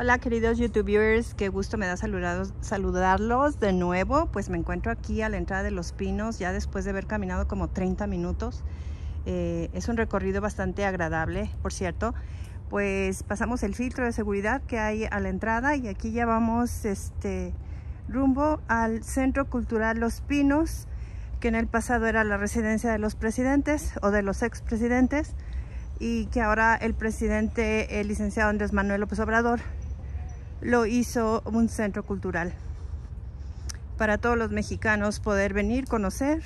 Hola queridos youtubers, qué gusto me da saludarlos de nuevo. Pues me encuentro aquí a la entrada de Los Pinos ya después de haber caminado como 30 minutos. Eh, es un recorrido bastante agradable, por cierto. Pues pasamos el filtro de seguridad que hay a la entrada y aquí ya vamos este, rumbo al Centro Cultural Los Pinos, que en el pasado era la residencia de los presidentes o de los expresidentes y que ahora el presidente, el licenciado Andrés Manuel López Obrador, lo hizo un centro cultural para todos los mexicanos poder venir, conocer,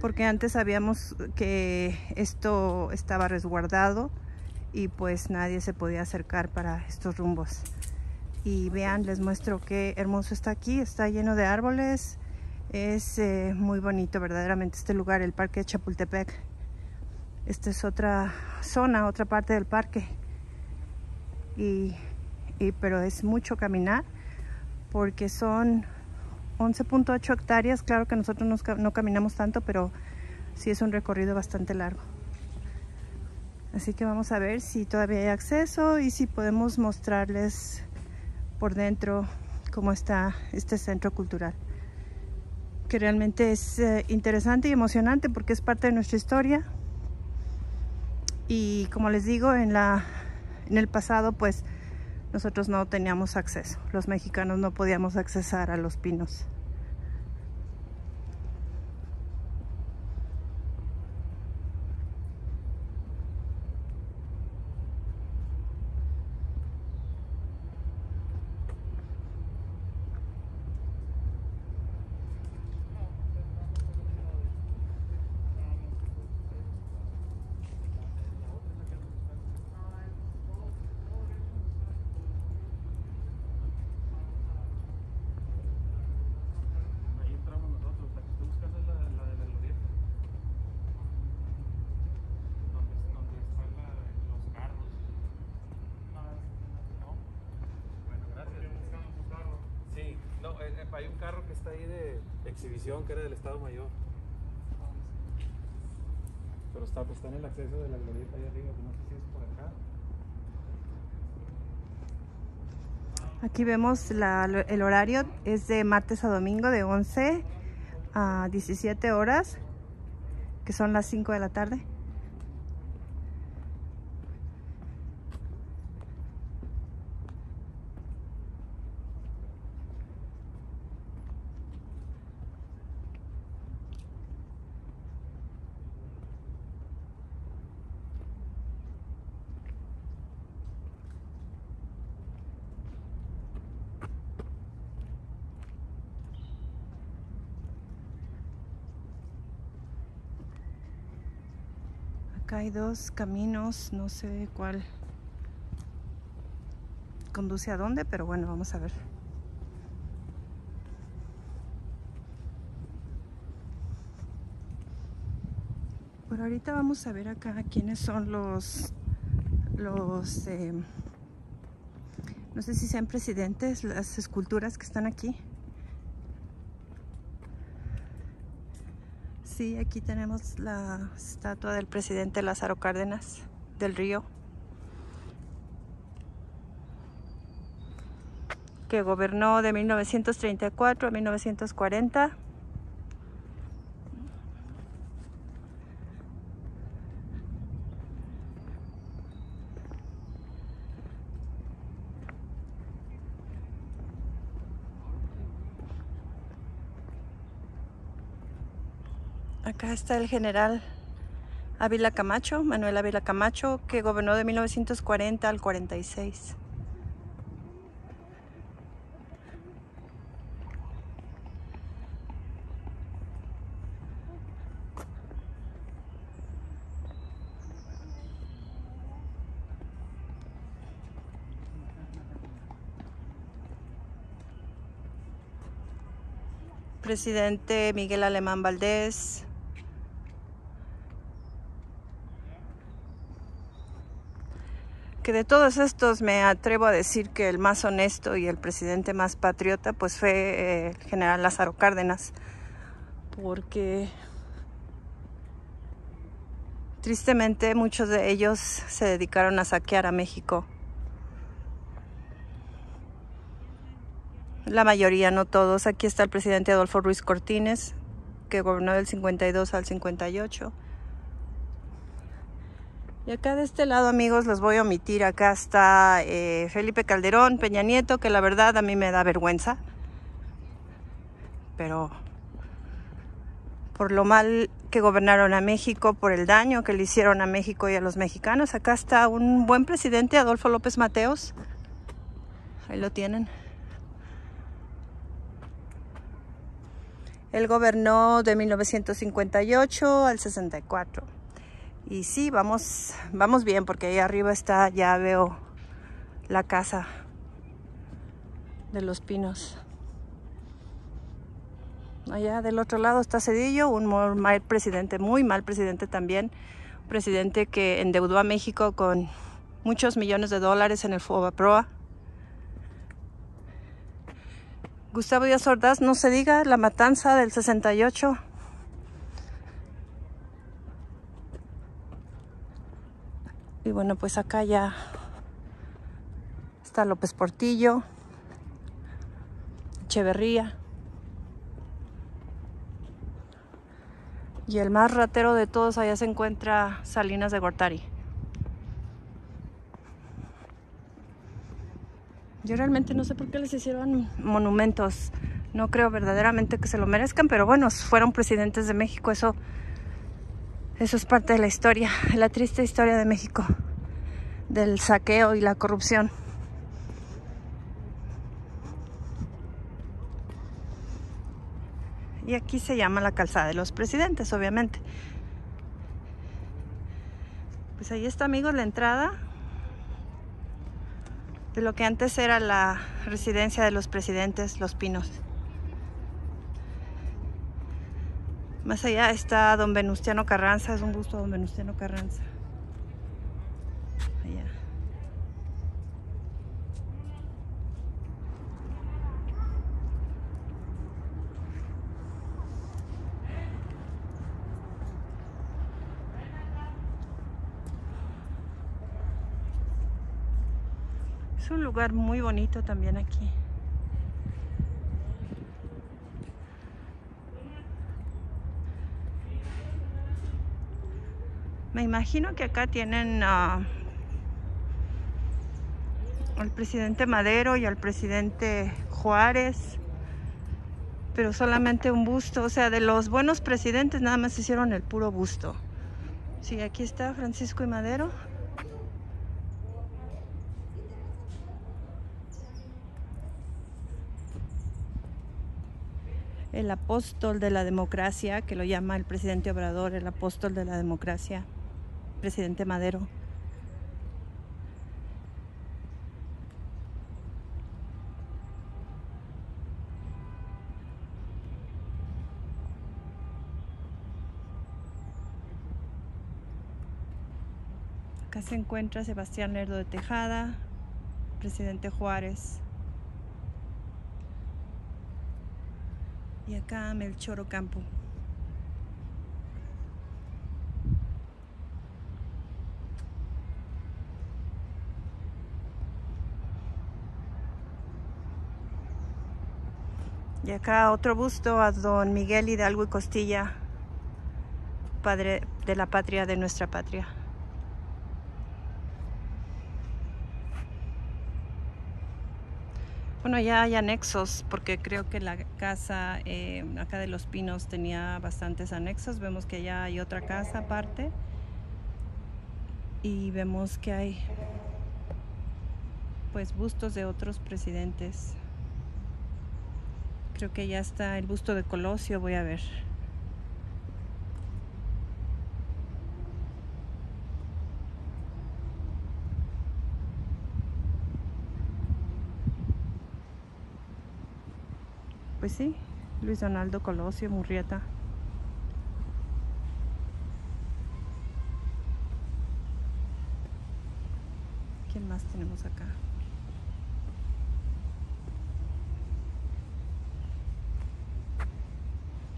porque antes sabíamos que esto estaba resguardado y pues nadie se podía acercar para estos rumbos. Y vean, les muestro qué hermoso está aquí, está lleno de árboles, es eh, muy bonito verdaderamente este lugar, el Parque de Chapultepec. Esta es otra zona, otra parte del parque. Y pero es mucho caminar porque son 11.8 hectáreas. Claro que nosotros no caminamos tanto, pero sí es un recorrido bastante largo. Así que vamos a ver si todavía hay acceso y si podemos mostrarles por dentro cómo está este centro cultural. Que realmente es eh, interesante y emocionante porque es parte de nuestra historia. Y como les digo, en, la, en el pasado pues nosotros no teníamos acceso. Los mexicanos no podíamos accesar a los pinos. Hay un carro que está ahí de exhibición que era del Estado Mayor. Pero está, pues, está en el acceso de la glorieta ahí arriba, no sé si es por acá. Aquí vemos la, el horario, es de martes a domingo de 11 a 17 horas, que son las 5 de la tarde. Acá hay dos caminos, no sé cuál conduce a dónde, pero bueno, vamos a ver. Por ahorita vamos a ver acá quiénes son los, los, eh, no sé si sean presidentes, las esculturas que están aquí. Sí, aquí tenemos la estatua del presidente Lázaro Cárdenas del Río. Que gobernó de 1934 a 1940. Está el general Ávila Camacho, Manuel Ávila Camacho, que gobernó de 1940 al 46. Presidente Miguel Alemán Valdés, que de todos estos me atrevo a decir que el más honesto y el presidente más patriota pues fue eh, el general Lázaro Cárdenas porque tristemente muchos de ellos se dedicaron a saquear a México la mayoría, no todos. Aquí está el presidente Adolfo Ruiz Cortines, que gobernó del 52 al 58. Y acá de este lado, amigos, los voy a omitir. Acá está eh, Felipe Calderón, Peña Nieto, que la verdad a mí me da vergüenza. Pero por lo mal que gobernaron a México, por el daño que le hicieron a México y a los mexicanos. Acá está un buen presidente, Adolfo López Mateos. Ahí lo tienen. Él gobernó de 1958 al 64. Y sí, vamos, vamos bien porque ahí arriba está, ya veo la casa de los pinos. Allá del otro lado está Cedillo, un mal presidente, muy mal presidente también. Presidente que endeudó a México con muchos millones de dólares en el Proa. Gustavo Díaz Ordaz, no se diga, la matanza del 68. Y bueno, pues acá ya está López Portillo, Echeverría. Y el más ratero de todos allá se encuentra Salinas de Gortari. Yo realmente no sé por qué les hicieron monumentos. No creo verdaderamente que se lo merezcan, pero bueno, fueron presidentes de México. Eso, eso es parte de la historia, la triste historia de México, del saqueo y la corrupción. Y aquí se llama la calzada de los presidentes, obviamente. Pues ahí está, amigos, la entrada de lo que antes era la residencia de los presidentes, Los Pinos. Más allá está don Venustiano Carranza, es un gusto don Venustiano Carranza. un lugar muy bonito también aquí. Me imagino que acá tienen al presidente Madero y al presidente Juárez, pero solamente un busto. O sea, de los buenos presidentes nada más hicieron el puro busto. Sí, aquí está Francisco y Madero. el apóstol de la democracia, que lo llama el presidente Obrador, el apóstol de la democracia, presidente Madero. Acá se encuentra Sebastián Lerdo de Tejada, presidente Juárez, y acá Melchor Ocampo. Y acá otro busto a don Miguel Hidalgo y Costilla, padre de la patria, de nuestra patria. Bueno, ya hay anexos porque creo que la casa eh, acá de Los Pinos tenía bastantes anexos. Vemos que ya hay otra casa aparte y vemos que hay pues bustos de otros presidentes. Creo que ya está el busto de Colosio, voy a ver. Pues sí, Luis Donaldo Colosio, Murrieta. ¿Quién más tenemos acá?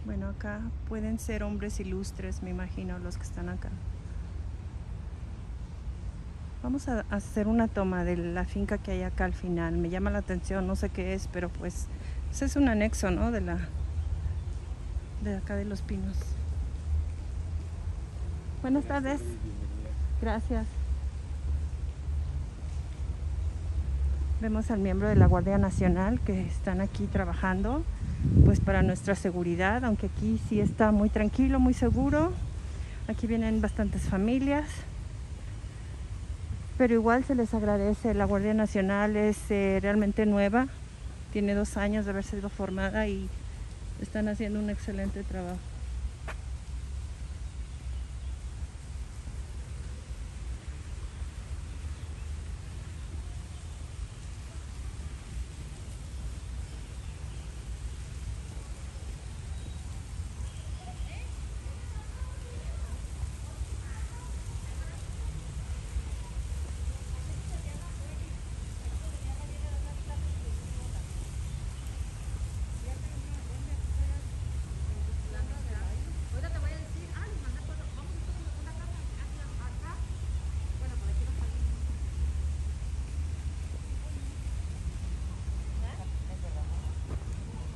Bueno, acá pueden ser hombres ilustres, me imagino, los que están acá. Vamos a hacer una toma de la finca que hay acá al final. Me llama la atención, no sé qué es, pero pues Ese es un anexo, ¿no? De la de acá de Los Pinos. Buenas tardes. Gracias. Vemos al miembro de la Guardia Nacional que están aquí trabajando pues para nuestra seguridad, aunque aquí sí está muy tranquilo, muy seguro. Aquí vienen bastantes familias, pero igual se les agradece. La Guardia Nacional es eh, realmente nueva, tiene dos años de haber sido formada y están haciendo un excelente trabajo.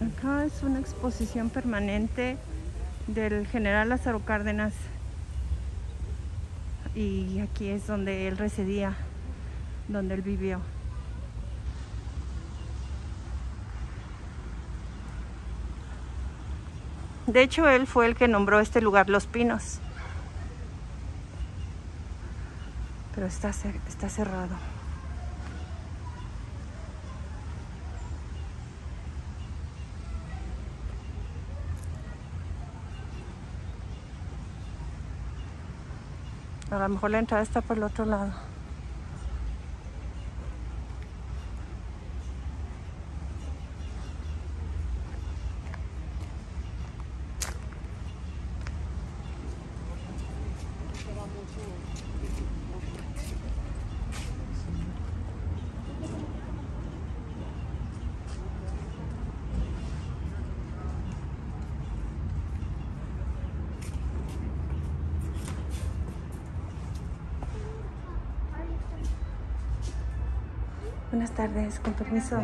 Acá es una exposición permanente del general Lázaro Cárdenas y aquí es donde él residía, donde él vivió. De hecho, él fue el que nombró este lugar Los Pinos. Pero está, está cerrado. A lo mejor la entrada está por el otro lado. Tardes, con permiso.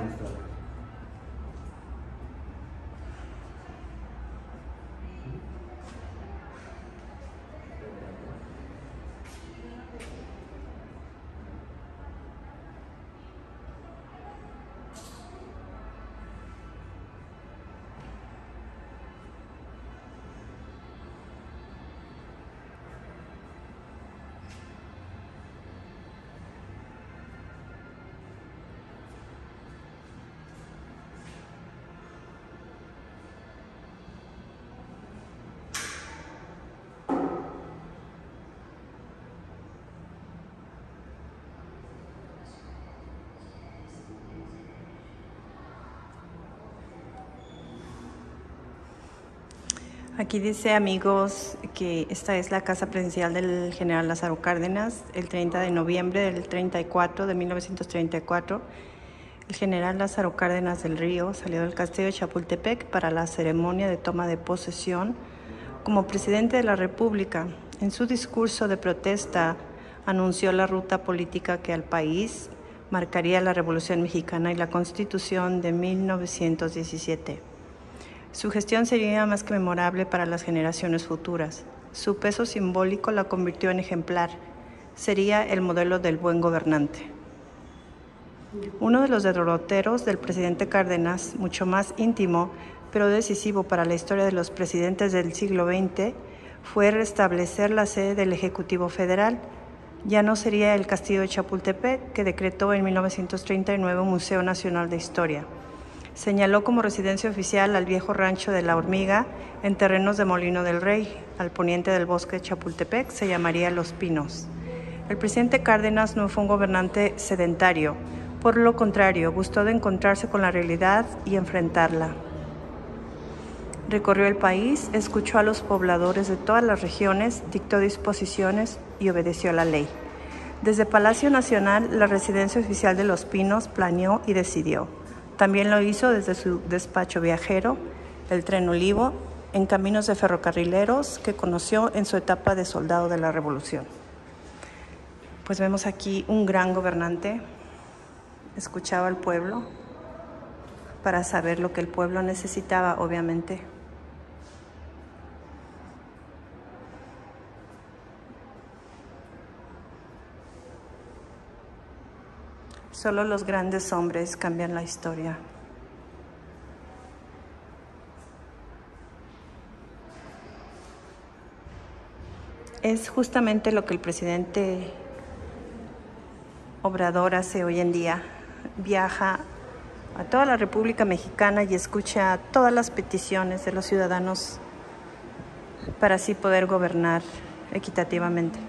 Aquí dice amigos que esta es la casa presidencial del general Lázaro Cárdenas, el 30 de noviembre del 34 de 1934. El general Lázaro Cárdenas del Río salió del castillo de Chapultepec para la ceremonia de toma de posesión como presidente de la República. En su discurso de protesta anunció la ruta política que al país marcaría la Revolución Mexicana y la Constitución de 1917. Su gestión sería más que memorable para las generaciones futuras. Su peso simbólico la convirtió en ejemplar. Sería el modelo del buen gobernante. Uno de los derroteros del presidente Cárdenas, mucho más íntimo, pero decisivo para la historia de los presidentes del siglo XX, fue restablecer la sede del Ejecutivo Federal. Ya no sería el Castillo de Chapultepec, que decretó en 1939 un Museo Nacional de Historia. Señaló como residencia oficial al viejo rancho de La Hormiga en terrenos de Molino del Rey, al poniente del bosque de Chapultepec, se llamaría Los Pinos. El presidente Cárdenas no fue un gobernante sedentario, por lo contrario, gustó de encontrarse con la realidad y enfrentarla. Recorrió el país, escuchó a los pobladores de todas las regiones, dictó disposiciones y obedeció la ley. Desde Palacio Nacional, la residencia oficial de Los Pinos planeó y decidió. También lo hizo desde su despacho viajero, el tren Olivo, en caminos de ferrocarrileros que conoció en su etapa de soldado de la Revolución. Pues vemos aquí un gran gobernante, escuchaba al pueblo, para saber lo que el pueblo necesitaba, obviamente. Solo los grandes hombres cambian la historia. Es justamente lo que el presidente Obrador hace hoy en día. Viaja a toda la República Mexicana y escucha todas las peticiones de los ciudadanos para así poder gobernar equitativamente.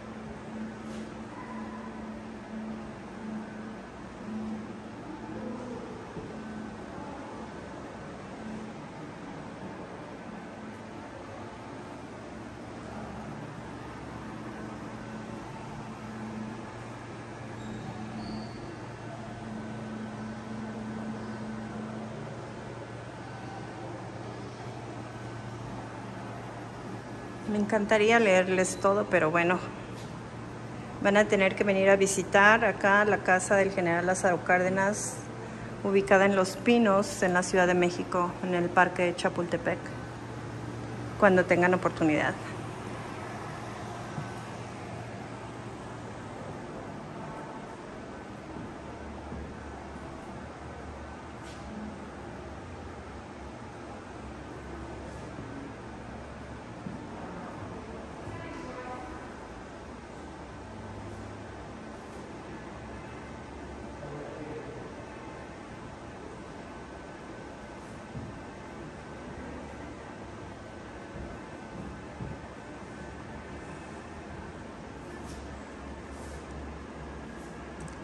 Me encantaría leerles todo, pero bueno, van a tener que venir a visitar acá la casa del general Lázaro Cárdenas, ubicada en Los Pinos, en la Ciudad de México, en el Parque de Chapultepec, cuando tengan oportunidad.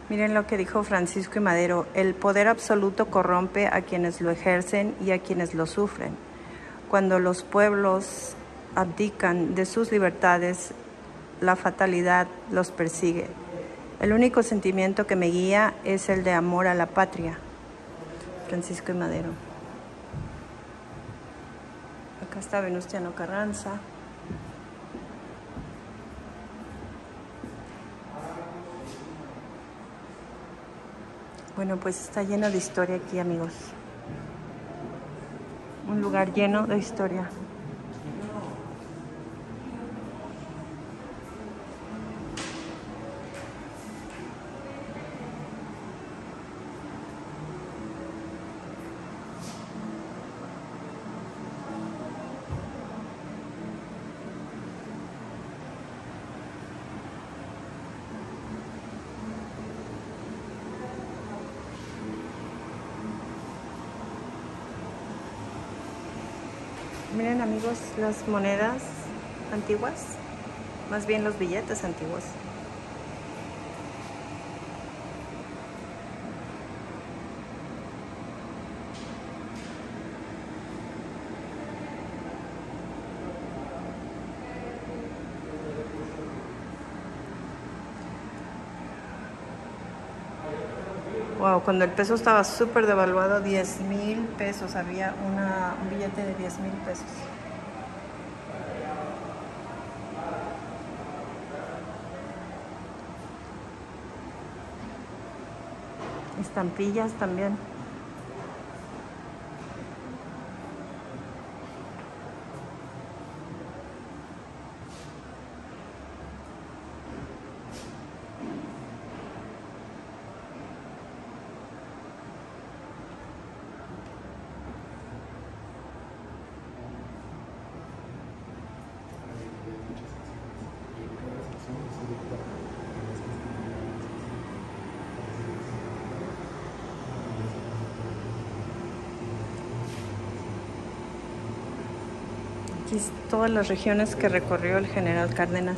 Miren lo que dijo Francisco y Madero, el poder absoluto corrompe a quienes lo ejercen y a quienes lo sufren. Cuando los pueblos abdican de sus libertades, la fatalidad los persigue. El único sentimiento que me guía es el de amor a la patria. Francisco y Madero. Acá está Venustiano Carranza. Bueno, pues está lleno de historia aquí, amigos. Un lugar lleno de historia. Miren amigos las monedas antiguas, más bien los billetes antiguos. Wow, cuando el peso estaba súper devaluado, 10 mil pesos, había una, un billete de 10 mil pesos. Estampillas también. Aquí todas las regiones que recorrió el general Cárdenas.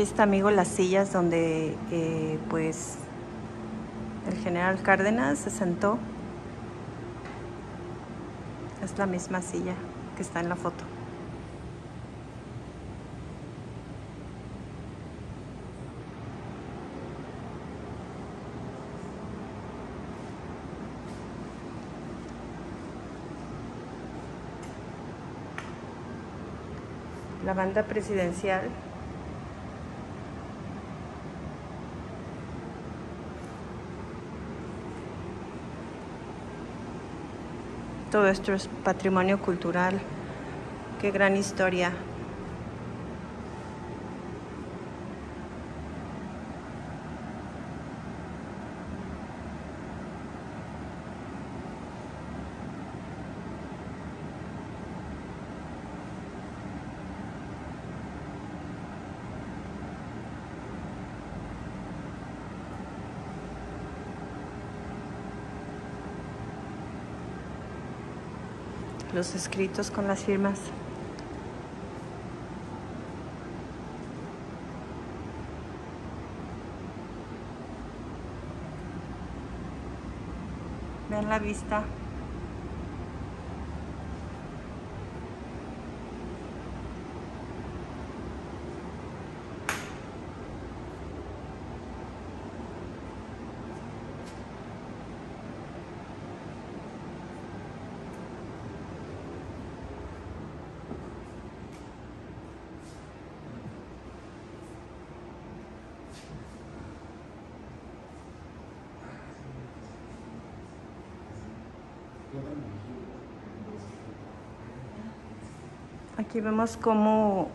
aquí está, amigo, las sillas donde eh, pues el general Cárdenas se sentó. Es la misma silla que está en la foto. La banda presidencial Todo esto es patrimonio cultural. Qué gran historia. Los escritos con las firmas. Vean la vista. Vemos cómo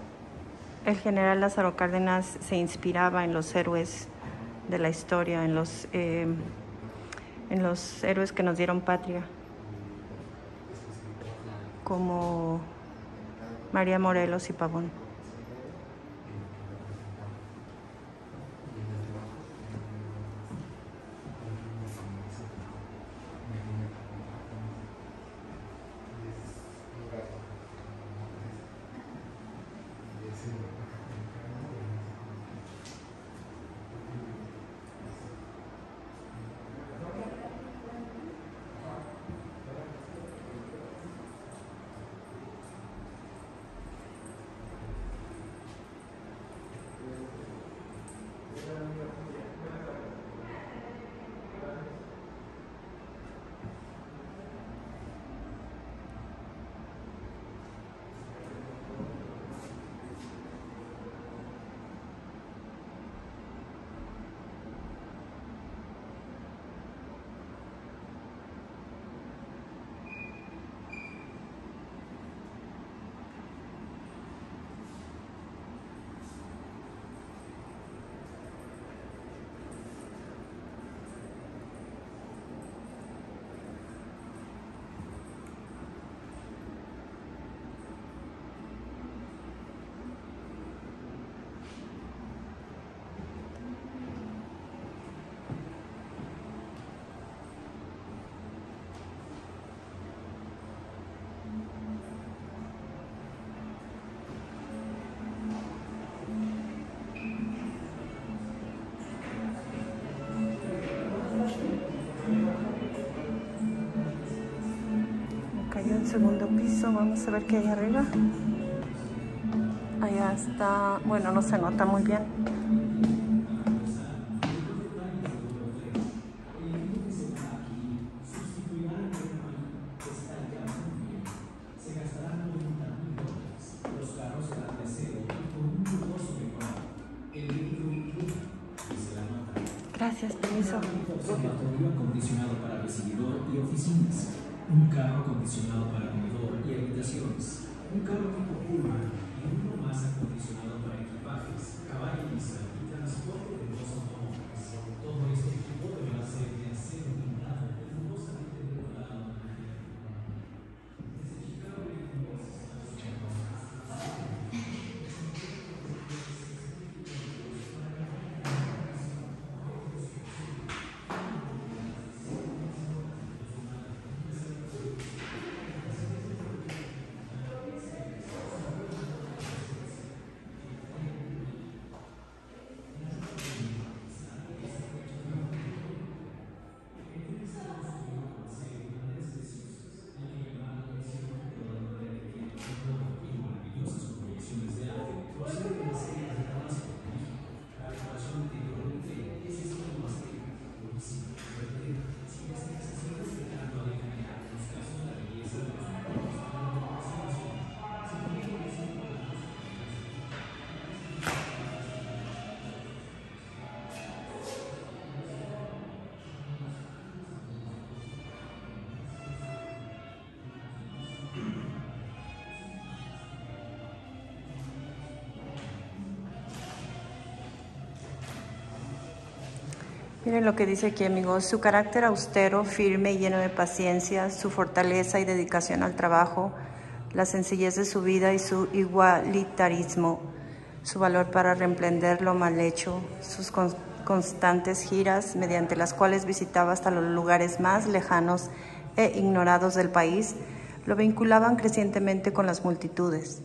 el general Lázaro Cárdenas se inspiraba en los héroes de la historia, en los, eh, en los héroes que nos dieron patria, como María Morelos y Pavón. Segundo piso. Vamos a ver qué hay arriba. Allá está, bueno, no se nota muy bien. Un carro acondicionado para comedor y habitaciones, un carro tipo Pullman y uno más acondicionado para equipajes, caballos y transporte de dos Miren lo que dice aquí, amigos. Su carácter austero, firme y lleno de paciencia, su fortaleza y dedicación al trabajo, la sencillez de su vida y su igualitarismo, su valor para reemprender lo mal hecho, sus constantes giras mediante las cuales visitaba hasta los lugares más lejanos e ignorados del país, lo vinculaban crecientemente con las multitudes.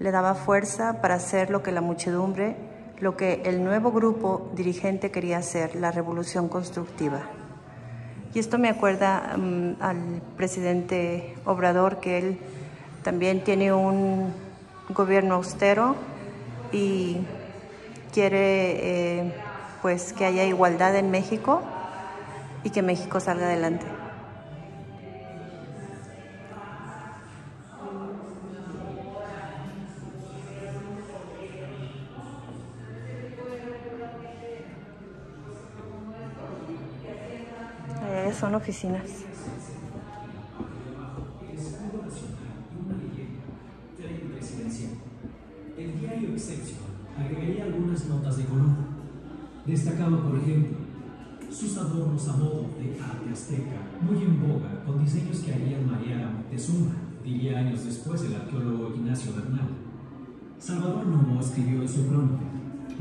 Le daba fuerza para hacer lo que la muchedumbre lo que el nuevo grupo dirigente quería hacer, la revolución constructiva. Y esto me acuerda um, al presidente Obrador, que él también tiene un gobierno austero y quiere eh, pues que haya igualdad en México y que México salga adelante. Son oficinas. El diario Exception agregaría algunas notas de color. Destacaba, por ejemplo, sus adornos a modo de arte azteca, muy en boga, con diseños que harían marear a Moctezuma, diría años después el arqueólogo Ignacio Bernal. Salvador Nomo escribió en su crónica,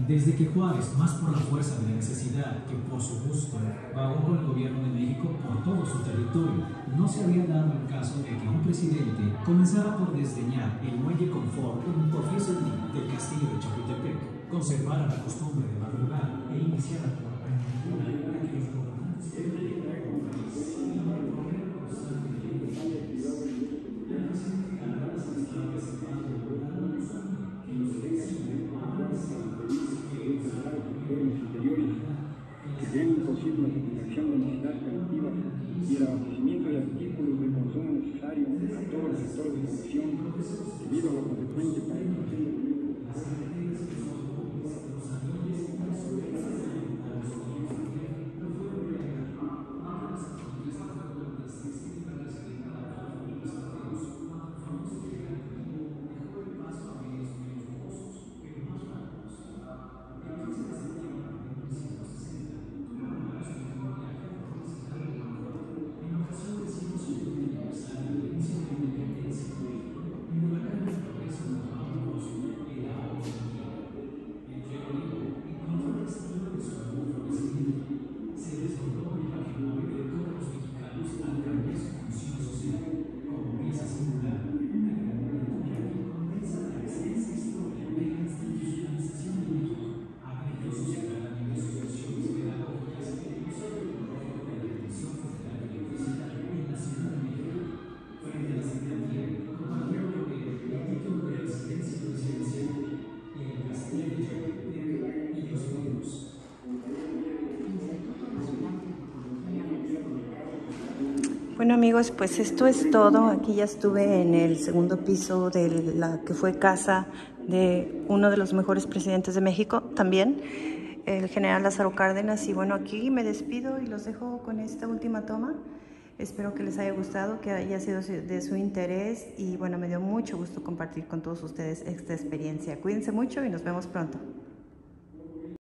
desde que Juárez, más por la fuerza de la necesidad que por su gusto, vagó con el gobierno de México por todo su territorio, no se había dado el caso de que un presidente comenzara por desdeñar el muelle confort un profesor del castillo de Chapultepec, conservara la costumbre de madrugar e iniciara por y de población debido a la Amigos, pues esto es todo. Aquí ya estuve en el segundo piso de la que fue casa de uno de los mejores presidentes de México también, el general Lázaro Cárdenas. Y bueno, aquí me despido y los dejo con esta última toma. Espero que les haya gustado, que haya sido de su interés y bueno, me dio mucho gusto compartir con todos ustedes esta experiencia. Cuídense mucho y nos vemos pronto.